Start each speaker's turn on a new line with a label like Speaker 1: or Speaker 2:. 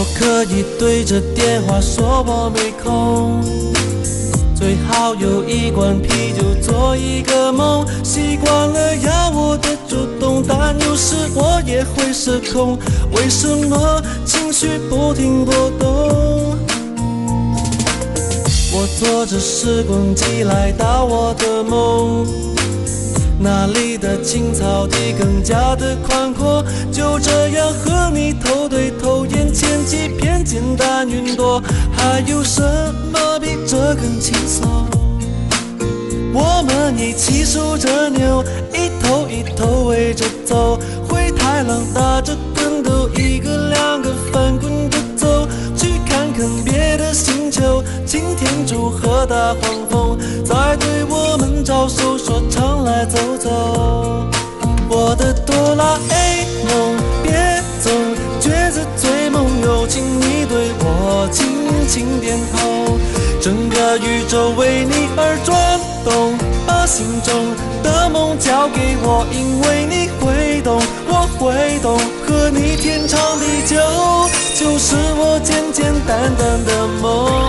Speaker 1: 我可以对着电话说我没空。最好有一罐啤酒做一个梦，习惯了要我的主动，但有时我也会失控。为什么情绪不停波动？我坐着时光机来到我的梦，那里的青草地更加的宽阔。就这样和你头对，云朵，还有什么比这更轻松？我们一起数着牛，一头一头围着走，灰太狼打着盹斗，一个两个翻滚着走，去看看别的星球。擎天柱和大黄蜂在对我轻点头。整个宇宙为你而转动，把心中的梦交给我，因为你会懂，我会懂，和你天长地久，就是我简简单单的梦。